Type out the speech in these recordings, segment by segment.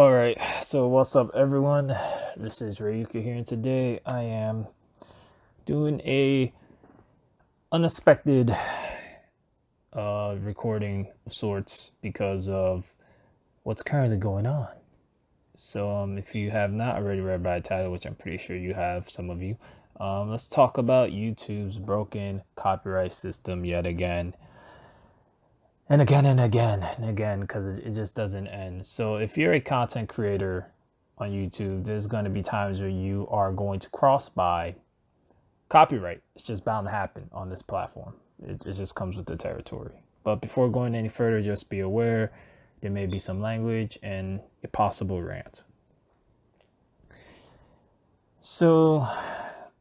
All right, so what's up, everyone? This is Rayuka here, and today I am doing a unexpected uh, recording of sorts because of what's currently going on. So, um, if you have not already read by the title, which I'm pretty sure you have, some of you, um, let's talk about YouTube's broken copyright system yet again and again and again and again because it just doesn't end. So if you're a content creator on YouTube, there's going to be times where you are going to cross by copyright. It's just bound to happen on this platform. It, it just comes with the territory. But before going any further, just be aware there may be some language and a possible rant. So,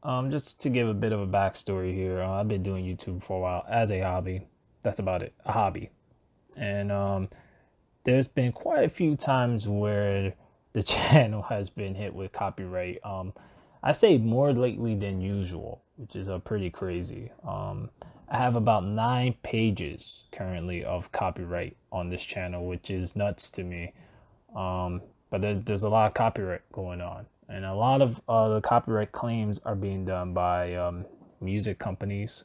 um, just to give a bit of a backstory here, uh, I've been doing YouTube for a while as a hobby. That's about it, a hobby and um, there's been quite a few times where the channel has been hit with copyright. Um, I say more lately than usual, which is uh, pretty crazy. Um, I have about nine pages currently of copyright on this channel, which is nuts to me. Um, but there's, there's a lot of copyright going on. And a lot of uh, the copyright claims are being done by um, music companies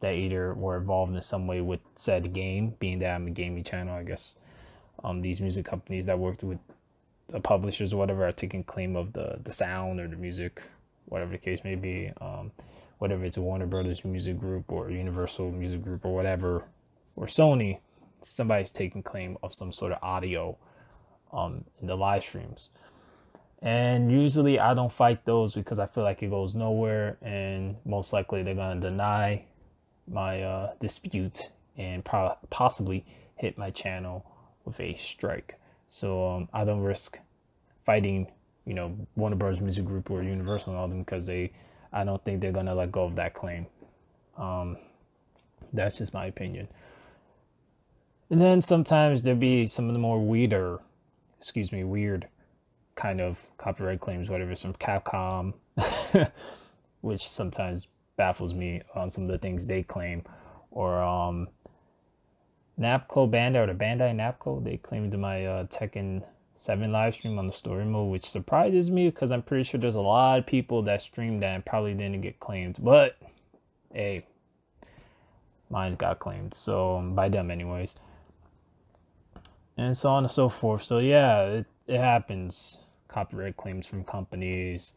that either were involved in some way with said game, being that I'm a gaming channel, I guess um, these music companies that worked with the publishers or whatever are taking claim of the, the sound or the music, whatever the case may be. Um, whatever it's a Warner Brothers Music Group or Universal Music Group or whatever, or Sony, somebody's taking claim of some sort of audio um, in the live streams. And usually I don't fight those because I feel like it goes nowhere and most likely they're going to deny my uh, dispute and pro- possibly hit my channel with a strike. So um, I don't risk fighting, you know, Warner Bros. Music Group or Universal and all them because they, I don't think they're gonna let go of that claim. Um, that's just my opinion. And then sometimes there'll be some of the more weirder, excuse me, weird kind of copyright claims, whatever, from Capcom, which sometimes baffles me on some of the things they claim. Or um, Namco Bandai or the Bandai Namco, they claimed my uh, Tekken 7 live stream on the story mode, which surprises me because I'm pretty sure there's a lot of people that streamed that and probably didn't get claimed. But hey, mine's got claimed. So um, by them, anyways. And so on and so forth. So yeah, it, it happens. Copyright claims from companies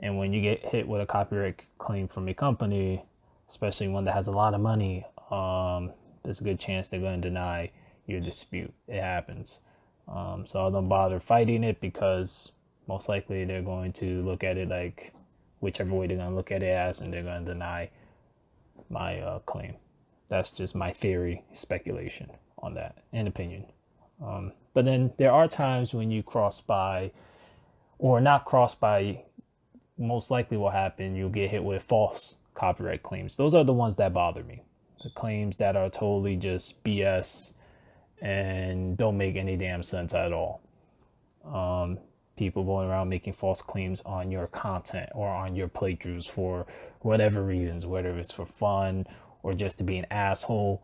and when you get hit with a copyright claim from a company, especially one that has a lot of money, um, there's a good chance they're going to deny your dispute. It happens. Um, so I don't bother fighting it because most likely they're going to look at it like whichever way they're going to look at it as, and they're going to deny my uh, claim. That's just my theory, speculation on that, and opinion. Um, but then there are times when you cross by, or not cross by most likely will happen, you'll get hit with false copyright claims. Those are the ones that bother me. The claims that are totally just BS and don't make any damn sense at all. Um, people going around making false claims on your content or on your playthroughs for whatever reasons, whether it's for fun or just to be an asshole.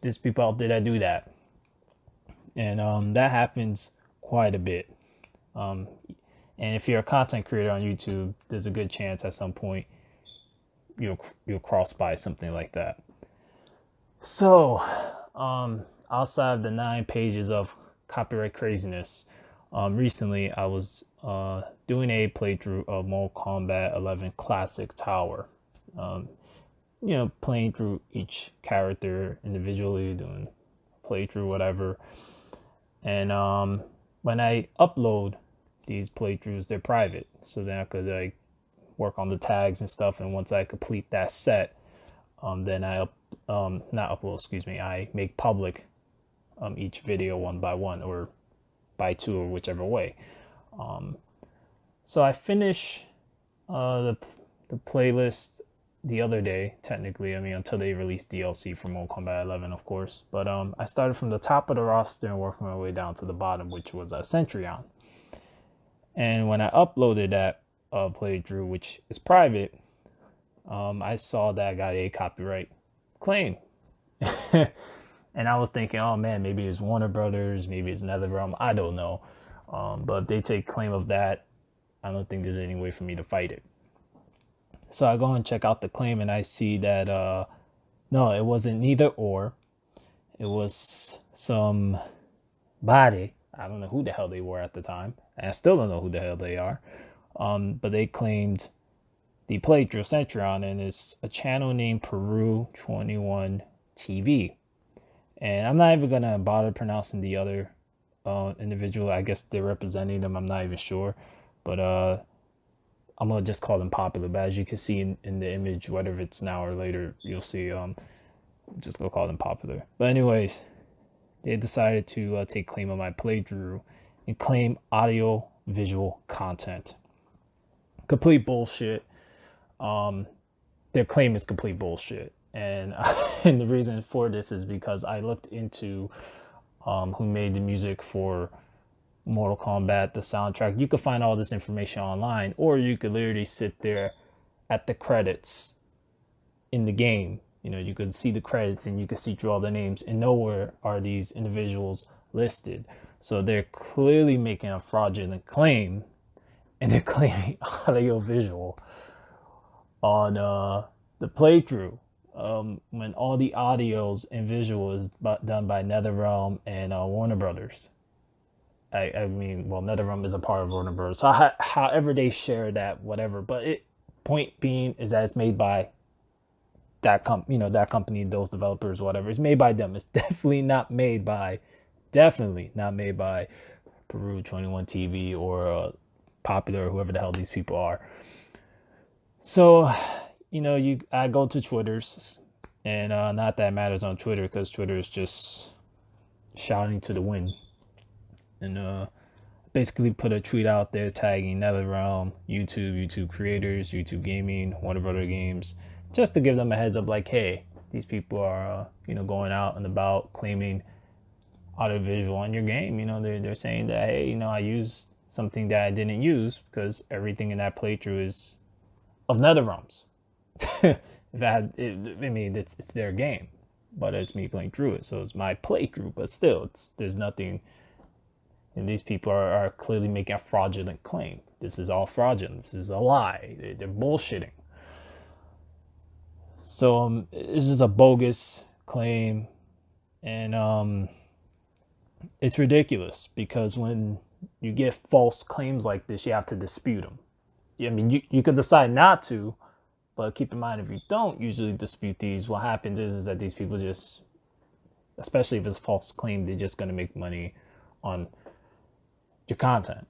There's people out there that do that. And um, that happens quite a bit. Um, and if you're a content creator on YouTube, there's a good chance at some point you'll you'll cross by something like that. So, um, outside of the nine pages of copyright craziness, um, recently I was uh, doing a playthrough of Mortal Kombat 11 Classic Tower. Um, you know, playing through each character individually, doing playthrough, whatever. And um, when I upload these playthroughs they're private. So then i could like work on the tags and stuff and once i complete that set um, then i up um, not upload excuse me i make public um, each video one by one or by two or whichever way. Um, so i finish uh, the, the playlist the other day technically i mean until they release dlc for Mortal Kombat 11 of course. But um, i started from the top of the roster and worked my way down to the bottom which was a uh, Cetrion and when I uploaded that uh, playthrough, which is private, um, I saw that I got a copyright claim. and I was thinking, oh man, maybe it's Warner Brothers, maybe it's NetherRealm, I don't know. Um, but if they take claim of that, I don't think there's any way for me to fight it. So I go and check out the claim and I see that uh, no, it wasn't neither or. It was some body. I don't know who the hell they were at the time. And I still don't know who the hell they are. Um, but they claimed the playthrough Cetrion and it's a channel named Peru 21 TV. And I'm not even gonna bother pronouncing the other uh, individual. I guess they're representing them. I'm not even sure, but uh, I'm gonna just call them popular. But as you can see in, in the image, whether it's now or later, you'll see. Um, just go call them popular. But anyways, they decided to uh, take claim of my playthrough and claim audio visual content. Complete bullshit. Um, their claim is complete bullshit and and the reason for this is because I looked into um, who made the music for Mortal Kombat, the soundtrack. You could find all this information online, or you could literally sit there at the credits in the game. You know, you could see the credits and you could see through all the names, and nowhere are these individuals listed. So they're clearly making a fraudulent claim, and they're claiming audio visual on uh, the playthrough um, when all the audios and visual is done by NetherRealm and uh, Warner Brothers. I, I mean, well, NetherRealm is a part of Warner Brothers, so how, however they share that, whatever. But it point being is that it's made by that comp, you know, that company, those developers, whatever. It's made by them. It's definitely not made by, definitely not made by Peru Twenty One TV or uh, Popular or whoever the hell these people are. So you know, you I go to Twitter's, and uh, not that matters on Twitter because Twitter is just shouting to the wind, and uh, basically put a tweet out there tagging NetherRealm, YouTube, YouTube creators, YouTube gaming, Warner Brother Games, just to give them a heads up, like, hey, these people are, uh, you know, going out and about claiming audiovisual on your game. You know, they're they're saying that, hey, you know, I used something that I didn't use because everything in that playthrough is of Nether NetherRealms. that it, I mean, it's it's their game, but it's me playing through it, so it's my playthrough. But still, it's there's nothing. And these people are, are clearly making a fraudulent claim. This is all fraudulent. This is a lie. They, they're bullshitting. So um, it's just a bogus claim, and um, it's ridiculous because when you get false claims like this, you have to dispute them. I mean, you, you could decide not to, but keep in mind, if you don't usually dispute these, what happens is, is that these people just, especially if it's false claim, they're just going to make money on your content.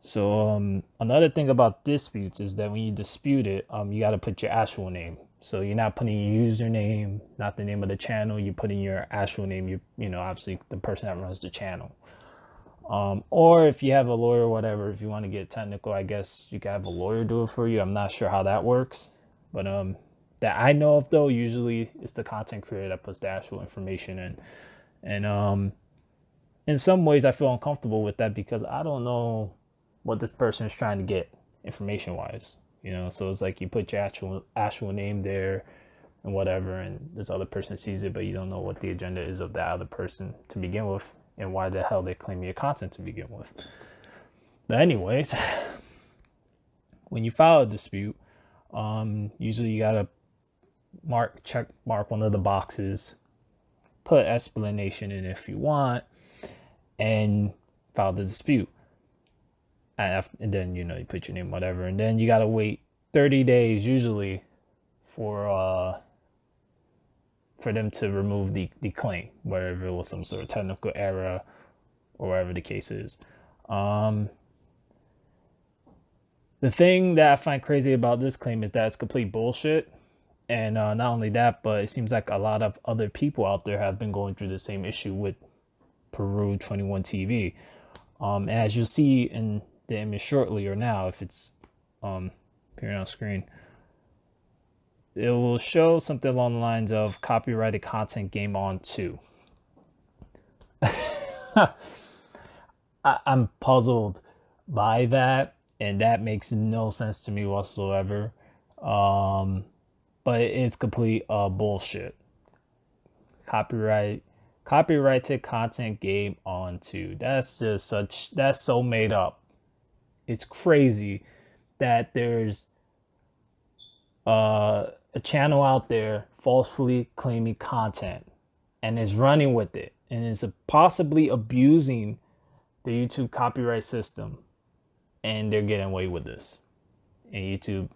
So um, another thing about disputes is that when you dispute it, um, you got to put your actual name. So you're not putting your username, not the name of the channel. You're putting your actual name. You you know obviously the person that runs the channel. Um, or if you have a lawyer whatever, if you want to get technical, I guess you can have a lawyer do it for you. I'm not sure how that works. But um, that I know of though, usually it's the content creator that puts the actual information in. And um, in some ways, I feel uncomfortable with that because I don't know what this person is trying to get information wise. You know, so it's like you put your actual actual name there and whatever, and this other person sees it, but you don't know what the agenda is of that other person to begin with, and why the hell they claim your content to begin with. But anyways, when you file a dispute, um, usually you gotta mark check mark one of the boxes, put explanation in if you want, and file the dispute. And, then you know you put your name whatever, and then you gotta wait 30 days usually for uh for them to remove the, the claim, whether it was some sort of technical error or whatever the case is. Um, the thing that I find crazy about this claim is that it's complete bullshit. And uh, not only that, but it seems like a lot of other people out there have been going through the same issue with Peru 21 TV. Um, as you'll see in the image shortly or now, if it's um, appearing on screen, it will show something along the lines of copyrighted content game on 2. I, I'm puzzled by that and that makes no sense to me whatsoever. Um, but it's complete uh, bullshit. Copyright copyrighted content game on too. That's just such that's so made up. It's crazy that there's uh, a channel out there falsely claiming content and is running with it and is possibly abusing the YouTube copyright system and they're getting away with this. And YouTube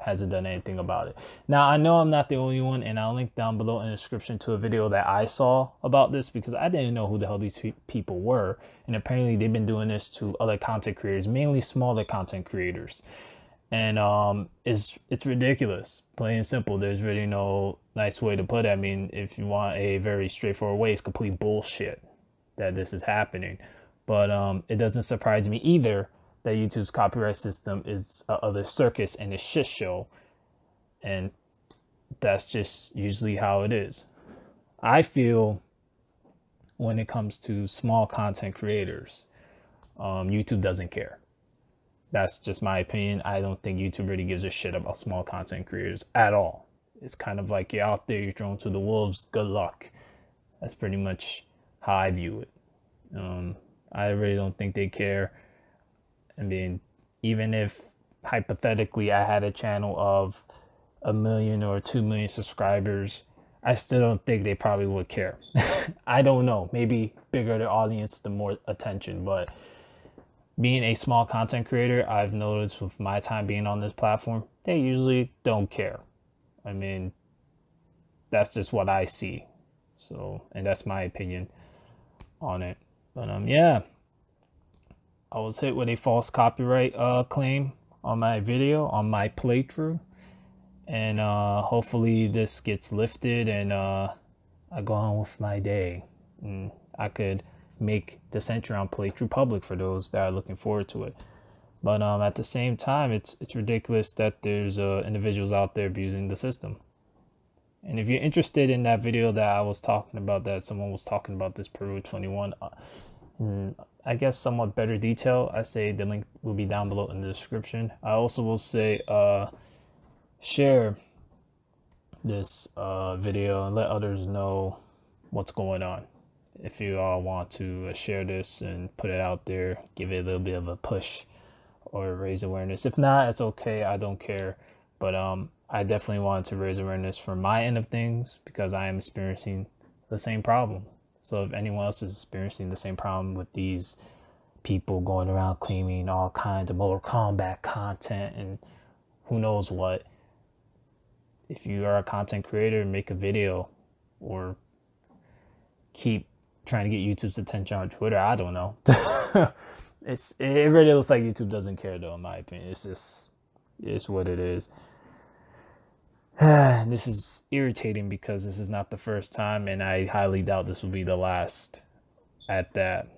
hasn't done anything about it. Now, I know I'm not the only one, and I'll link down below in the description to a video that I saw about this because I didn't know who the hell these people were. And apparently, they've been doing this to other content creators, mainly smaller content creators. And um, it's it's ridiculous, plain and simple. There's really no nice way to put it. I mean, if you want a very straightforward way, it's complete bullshit that this is happening. But um, it doesn't surprise me either that YouTube's copyright system is a other circus and a shit show. And that's just usually how it is. I feel when it comes to small content creators, um, YouTube doesn't care. That's just my opinion. I don't think YouTube really gives a shit about small content creators at all. It's kind of like you're out there, you're thrown to the wolves, good luck. That's pretty much how I view it. Um, I really don't think they care. I mean, even if hypothetically I had a channel of a million or two million subscribers, I still don't think they probably would care. I don't know. Maybe bigger the audience, the more attention. But being a small content creator, I've noticed with my time being on this platform, they usually don't care. I mean, that's just what I see. So, and that's my opinion on it. But um, yeah. I was hit with a false copyright uh, claim on my video, on my playthrough. And uh, hopefully this gets lifted and uh, I go on with my day. And I could make the Cetrion playthrough public for those that are looking forward to it. But um, at the same time, it's it's ridiculous that there's uh, individuals out there abusing the system. And if you're interested in that video that I was talking about, that someone was talking about this Peru 21, uh, mm, I guess somewhat better detail, I say the link will be down below in the description. I also will say uh, share this uh, video and let others know what's going on. If you all want to uh, share this and put it out there, give it a little bit of a push or raise awareness. If not, it's okay. I don't care. But um, I definitely wanted to raise awareness for my end of things because I am experiencing the same problem. So if anyone else is experiencing the same problem with these people going around claiming all kinds of Mortal Kombat content and who knows what, if you are a content creator, and make a video or keep trying to get YouTube's attention on Twitter. I don't know. it's it really looks like YouTube doesn't care though, in my opinion. It's just it's what it is. this is irritating because this is not the first time, and I highly doubt this will be the last at that.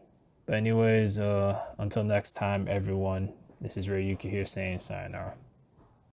But anyways, uh, until next time, everyone, this is Rayuka here saying sayonara.